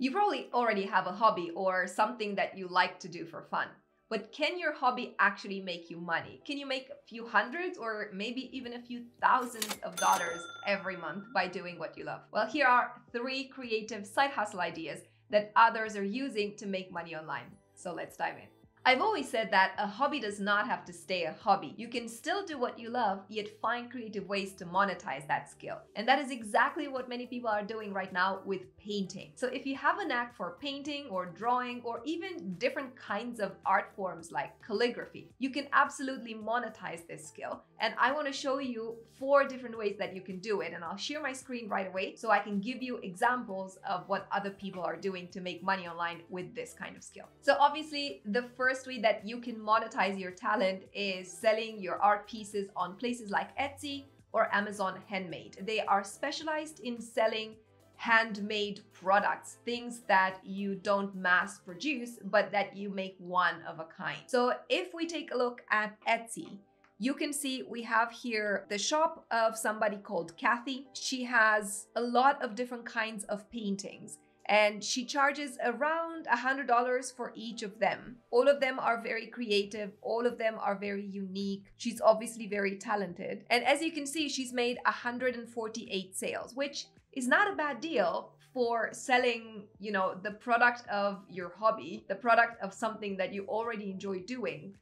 You probably already have a hobby or something that you like to do for fun. But can your hobby actually make you money? Can you make a few hundreds or maybe even a few thousands of dollars every month by doing what you love? Well, here are three creative side hustle ideas that others are using to make money online. So let's dive in. I've always said that a hobby does not have to stay a hobby. You can still do what you love, yet find creative ways to monetize that skill. And that is exactly what many people are doing right now with painting. So if you have a knack for painting or drawing or even different kinds of art forms like calligraphy, you can absolutely monetize this skill. And I want to show you four different ways that you can do it. And I'll share my screen right away so I can give you examples of what other people are doing to make money online with this kind of skill. So obviously the first first way that you can monetize your talent is selling your art pieces on places like Etsy or Amazon Handmade. They are specialized in selling handmade products, things that you don't mass produce, but that you make one of a kind. So if we take a look at Etsy, you can see we have here the shop of somebody called Kathy. She has a lot of different kinds of paintings and she charges around a $100 for each of them. All of them are very creative, all of them are very unique. She's obviously very talented. And as you can see, she's made 148 sales, which is not a bad deal for selling, you know, the product of your hobby, the product of something that you already enjoy doing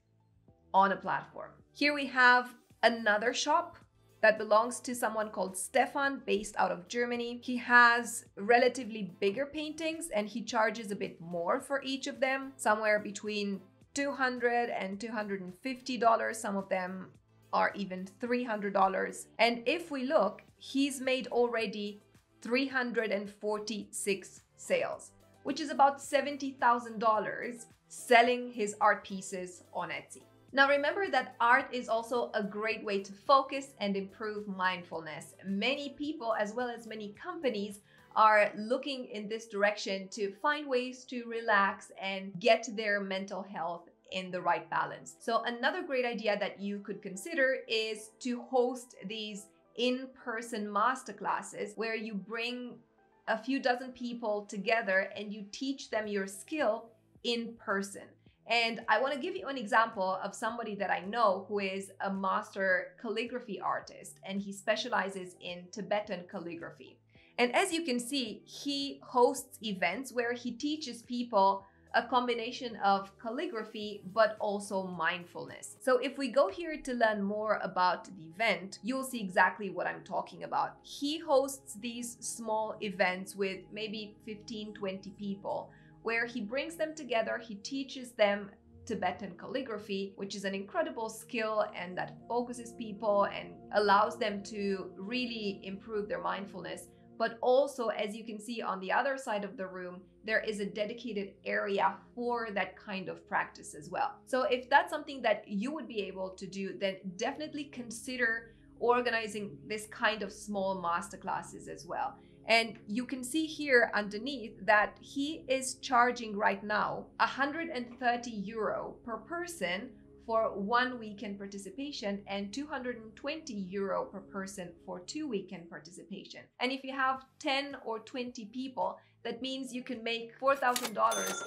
on a platform. Here we have another shop that belongs to someone called Stefan, based out of Germany. He has relatively bigger paintings and he charges a bit more for each of them, somewhere between 200 and 250 dollars. Some of them are even 300 dollars. And if we look, he's made already 346 sales, which is about $70,000 selling his art pieces on Etsy. Now remember that art is also a great way to focus and improve mindfulness. Many people, as well as many companies, are looking in this direction to find ways to relax and get their mental health in the right balance. So another great idea that you could consider is to host these in-person masterclasses where you bring a few dozen people together and you teach them your skill in person. And I want to give you an example of somebody that I know who is a master calligraphy artist and he specializes in Tibetan calligraphy. And as you can see, he hosts events where he teaches people a combination of calligraphy but also mindfulness. So if we go here to learn more about the event, you'll see exactly what I'm talking about. He hosts these small events with maybe 15, 20 people where he brings them together, he teaches them Tibetan calligraphy, which is an incredible skill and that focuses people and allows them to really improve their mindfulness. But also, as you can see on the other side of the room, there is a dedicated area for that kind of practice as well. So, if that's something that you would be able to do, then definitely consider organizing this kind of small masterclasses as well. And you can see here underneath that he is charging right now 130 euro per person for one weekend participation and 220 euro per person for two weekend participation. And if you have 10 or 20 people, that means you can make $4,000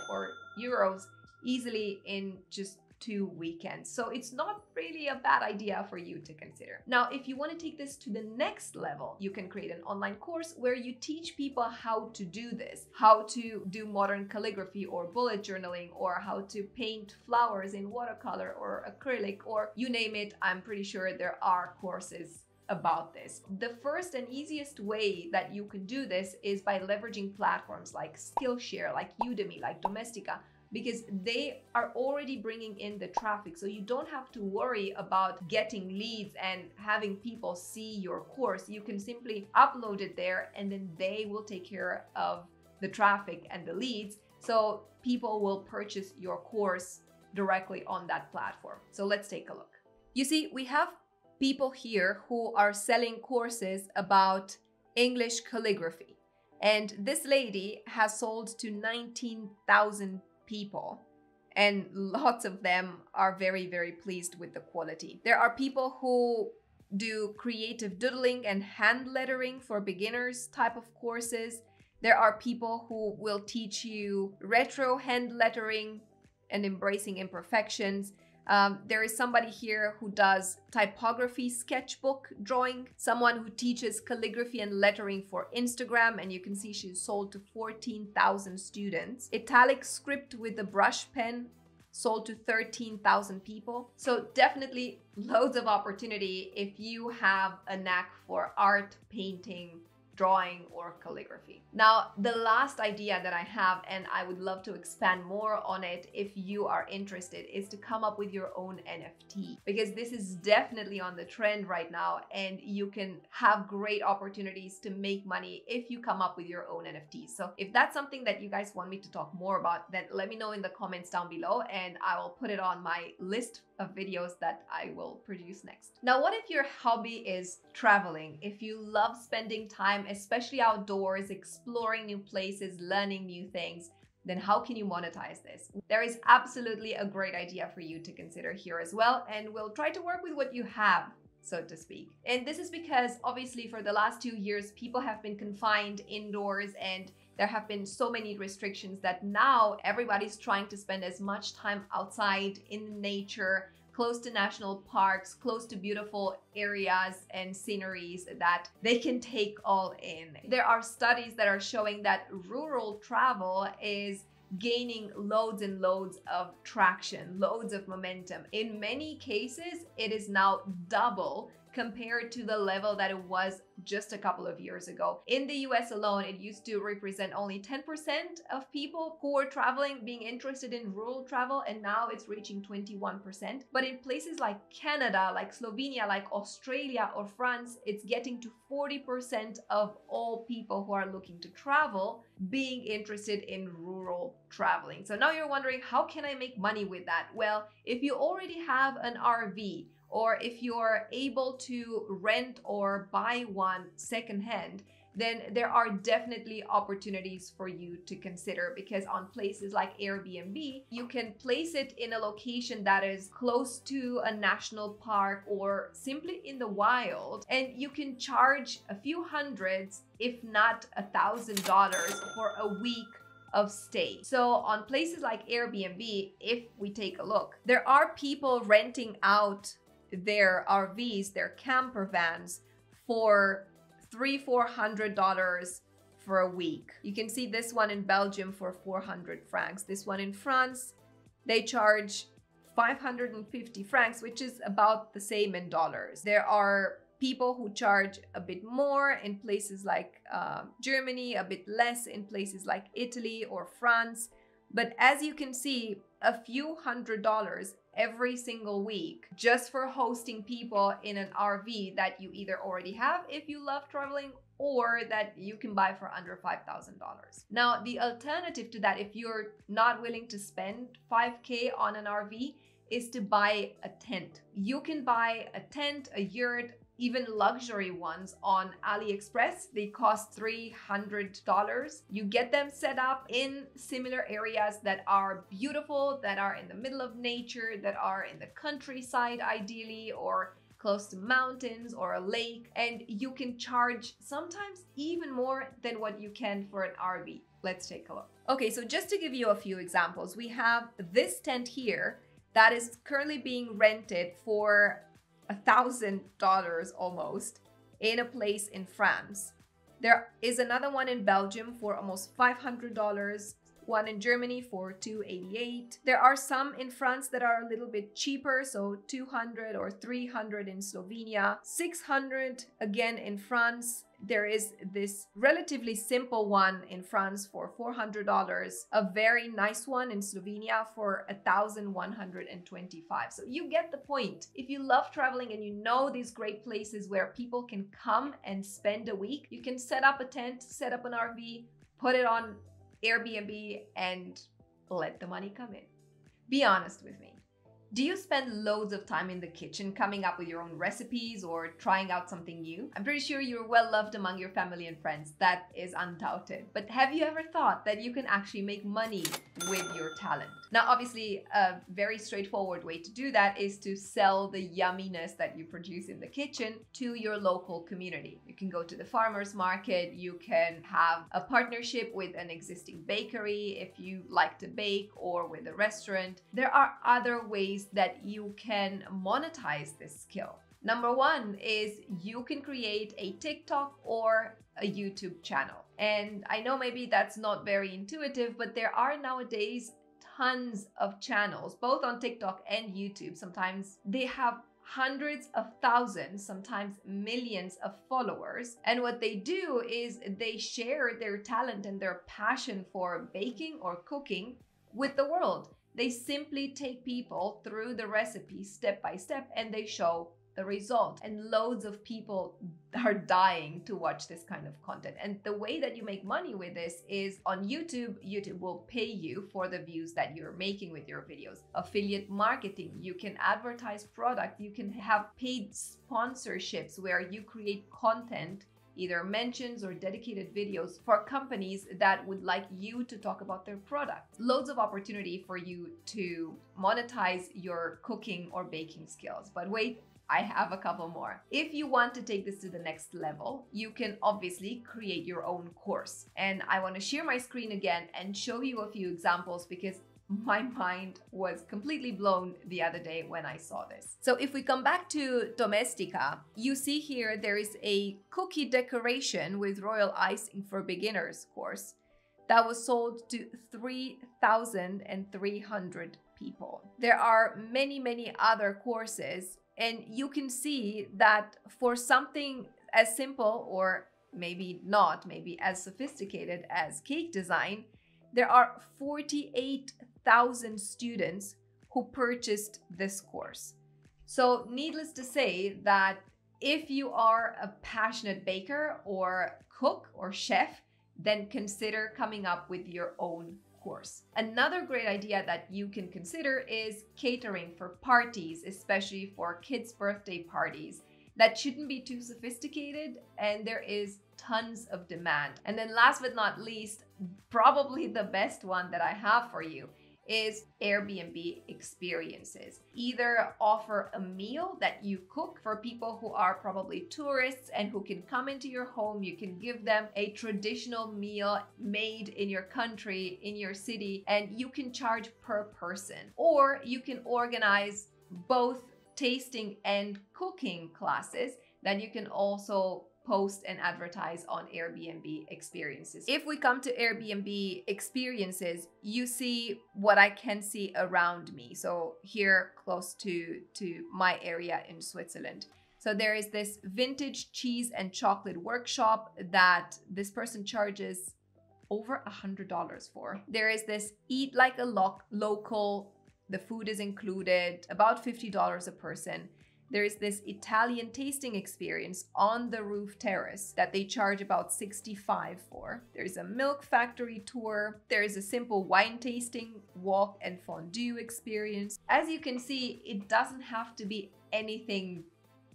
or euros easily in just two weekends. So it's not really a bad idea for you to consider. Now, if you want to take this to the next level, you can create an online course where you teach people how to do this, how to do modern calligraphy or bullet journaling, or how to paint flowers in watercolor or acrylic, or you name it. I'm pretty sure there are courses about this. The first and easiest way that you can do this is by leveraging platforms like Skillshare, like Udemy, like Domestika, because they are already bringing in the traffic. So you don't have to worry about getting leads and having people see your course. You can simply upload it there and then they will take care of the traffic and the leads. So people will purchase your course directly on that platform. So let's take a look. You see, we have people here who are selling courses about English calligraphy. And this lady has sold to 19,000 people and lots of them are very very pleased with the quality there are people who do creative doodling and hand lettering for beginners type of courses There are people who will teach you retro hand lettering and embracing imperfections. Um, there is somebody here who does typography sketchbook drawing, someone who teaches calligraphy and lettering for Instagram, and you can see she's sold to 14,000 students. Italic script with the brush pen sold to 13,000 people. So definitely loads of opportunity if you have a knack for art, painting, drawing or calligraphy. Now, the last idea that I have, and I would love to expand more on it if you are interested, is to come up with your own NFT because this is definitely on the trend right now and you can have great opportunities to make money if you come up with your own NFTs. So if that's something that you guys want me to talk more about, then let me know in the comments down below and I will put it on my list of videos that I will produce next. Now, what if your hobby is traveling? If you love spending time, especially outdoors, exploring new places, learning new things, then how can you monetize this? There is absolutely a great idea for you to consider here as well, and we'll try to work with what you have so to speak. And this is because obviously for the last two years, people have been confined indoors and there have been so many restrictions that now everybody's trying to spend as much time outside in nature, close to national parks, close to beautiful areas and sceneries that they can take all in. There are studies that are showing that rural travel is gaining loads and loads of traction, loads of momentum. In many cases, it is now double compared to the level that it was just a couple of years ago. In the US alone, it used to represent only 10% of people who were traveling being interested in rural travel, and now it's reaching 21%. But in places like Canada, like Slovenia, like Australia or France, it's getting to 40% of all people who are looking to travel being interested in rural traveling. So now you're wondering, how can I make money with that? Well, if you already have an RV, or if you're able to rent or buy one secondhand, then there are definitely opportunities for you to consider because on places like Airbnb, you can place it in a location that is close to a national park or simply in the wild, and you can charge a few hundreds, if not a thousand dollars for a week of stay. So on places like Airbnb, if we take a look, there are people renting out their RVs, their camper vans for three, four hundred dollars for a week. You can see this one in Belgium for 400 francs. This one in France, they charge 550 francs, which is about the same in dollars. There are people who charge a bit more in places like uh, Germany, a bit less in places like Italy or France. But as you can see, a few hundred dollars every single week just for hosting people in an RV that you either already have if you love traveling or that you can buy for under $5,000. Now, the alternative to that, if you're not willing to spend 5K on an RV, is to buy a tent. You can buy a tent, a yurt, even luxury ones on AliExpress. They cost $300. You get them set up in similar areas that are beautiful, that are in the middle of nature, that are in the countryside ideally, or close to mountains or a lake, and you can charge sometimes even more than what you can for an RV. Let's take a look. Okay, so just to give you a few examples, we have this tent here that is currently being rented for a thousand dollars almost in a place in France. There is another one in Belgium for almost $500, one in Germany for 288. There are some in France that are a little bit cheaper, so 200 or 300 in Slovenia, 600 again in France, there is this relatively simple one in France for $400, a very nice one in Slovenia for 1,125. So you get the point. If you love traveling and you know these great places where people can come and spend a week, you can set up a tent, set up an RV, put it on Airbnb, and let the money come in. Be honest with me. Do you spend loads of time in the kitchen coming up with your own recipes or trying out something new? I'm pretty sure you're well loved among your family and friends. That is undoubted. But have you ever thought that you can actually make money with your talent? Now, obviously, a very straightforward way to do that is to sell the yumminess that you produce in the kitchen to your local community. You can go to the farmer's market, you can have a partnership with an existing bakery if you like to bake, or with a restaurant. There are other ways that you can monetize this skill. Number one is you can create a TikTok or a YouTube channel. And I know maybe that's not very intuitive, but there are nowadays tons of channels, both on TikTok and YouTube. Sometimes they have hundreds of thousands, sometimes millions of followers. And what they do is they share their talent and their passion for baking or cooking with the world. They simply take people through the recipe step by step and they show the result. And loads of people are dying to watch this kind of content. And the way that you make money with this is on YouTube, YouTube will pay you for the views that you're making with your videos. Affiliate marketing, you can advertise product, you can have paid sponsorships where you create content either mentions or dedicated videos for companies that would like you to talk about their product. Loads of opportunity for you to monetize your cooking or baking skills. But wait, I have a couple more. If you want to take this to the next level, you can obviously create your own course. And I want to share my screen again and show you a few examples because my mind was completely blown the other day when I saw this. So if we come back to Domestika, you see here there is a cookie decoration with royal icing for beginners course that was sold to 3,300 people. There are many, many other courses and you can see that for something as simple or maybe not, maybe as sophisticated as cake design, there are 48 thousand students who purchased this course. So, needless to say, that if you are a passionate baker or cook or chef, then consider coming up with your own course. Another great idea that you can consider is catering for parties, especially for kids' birthday parties. That shouldn't be too sophisticated, and there is tons of demand. And then, last but not least, probably the best one that I have for you is Airbnb experiences. Either offer a meal that you cook for people who are probably tourists and who can come into your home. You can give them a traditional meal made in your country, in your city, and you can charge per person. Or you can organize both tasting and cooking classes that you can also post and advertise on Airbnb experiences. If we come to Airbnb experiences, you see what I can see around me. So here close to, to my area in Switzerland. So there is this vintage cheese and chocolate workshop that this person charges over a hundred dollars for. There is this eat like a lo local, the food is included, about $50 a person there is this Italian tasting experience on the roof terrace that they charge about 65 for. There's a milk factory tour. There is a simple wine tasting, walk and fondue experience. As you can see, it doesn't have to be anything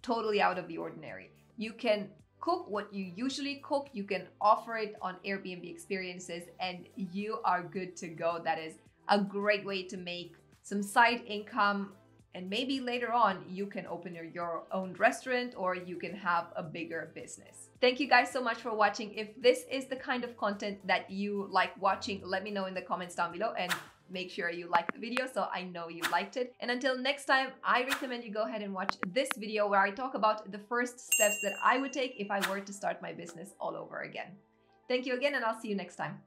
totally out of the ordinary. You can cook what you usually cook, you can offer it on Airbnb experiences and you are good to go. That is a great way to make some side income and maybe later on, you can open your, your own restaurant or you can have a bigger business. Thank you guys so much for watching. If this is the kind of content that you like watching, let me know in the comments down below and make sure you like the video so I know you liked it. And until next time, I recommend you go ahead and watch this video where I talk about the first steps that I would take if I were to start my business all over again. Thank you again and I'll see you next time.